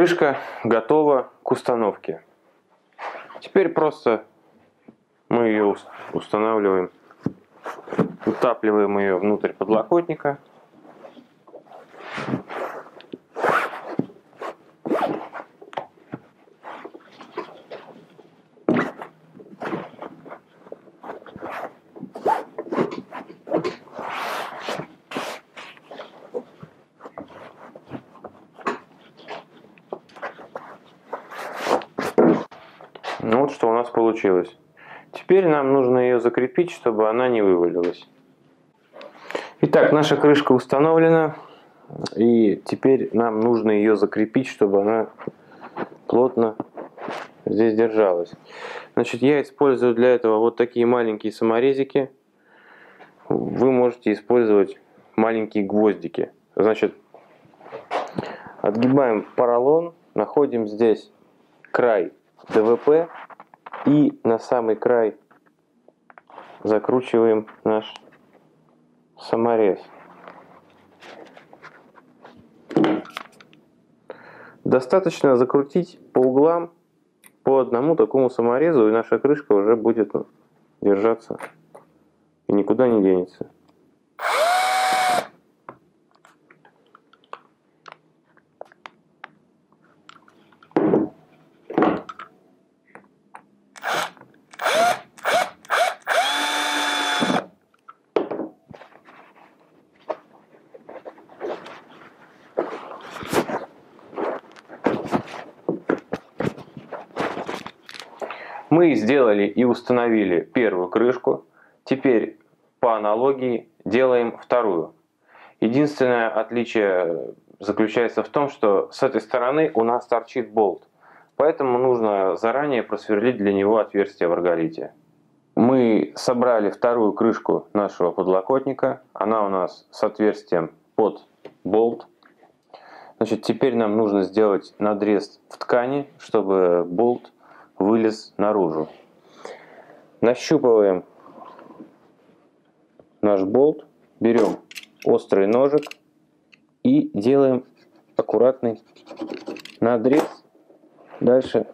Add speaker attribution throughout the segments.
Speaker 1: Крышка готова к установке. Теперь просто мы ее устанавливаем, утапливаем ее внутрь подлокотника. Ну вот что у нас получилось. Теперь нам нужно ее закрепить, чтобы она не вывалилась. Итак, наша крышка установлена. И теперь нам нужно ее закрепить, чтобы она плотно здесь держалась. Значит, я использую для этого вот такие маленькие саморезики. Вы можете использовать маленькие гвоздики. Значит, отгибаем поролон, находим здесь край ДВП и на самый край закручиваем наш саморез. Достаточно закрутить по углам по одному такому саморезу, и наша крышка уже будет держаться и никуда не денется. Мы сделали и установили первую крышку. Теперь по аналогии делаем вторую. Единственное отличие заключается в том, что с этой стороны у нас торчит болт. Поэтому нужно заранее просверлить для него отверстие в арголите. Мы собрали вторую крышку нашего подлокотника. Она у нас с отверстием под болт. Значит, теперь нам нужно сделать надрез в ткани, чтобы болт вылез наружу. Нащупываем наш болт, берем острый ножик и делаем аккуратный надрез. Дальше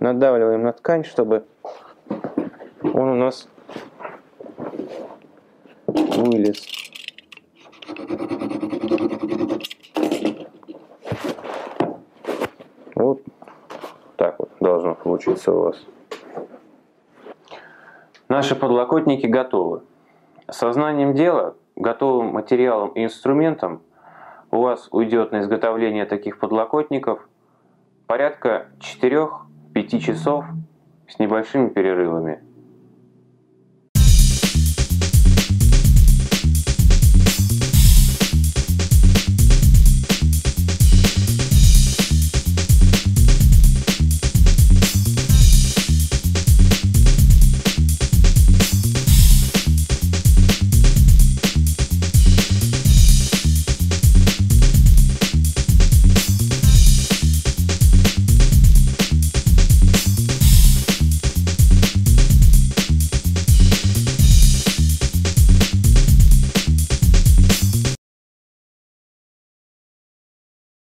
Speaker 1: надавливаем на ткань, чтобы он у нас вылез. Вот так вот должно получиться у вас. Наши подлокотники готовы. Сознанием дела, готовым материалом и инструментом у вас уйдет на изготовление таких подлокотников порядка 4-5 часов с небольшими перерывами.